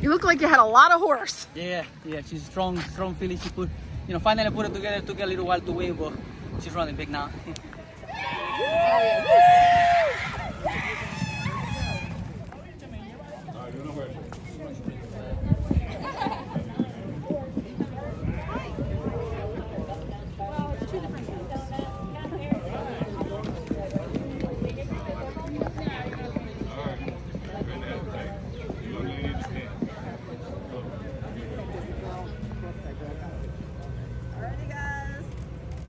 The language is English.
you look like you had a lot of horse. Yeah, yeah, she's strong, strong filly. She put, you know, finally put it together. Took a little while to win, but she's running big now.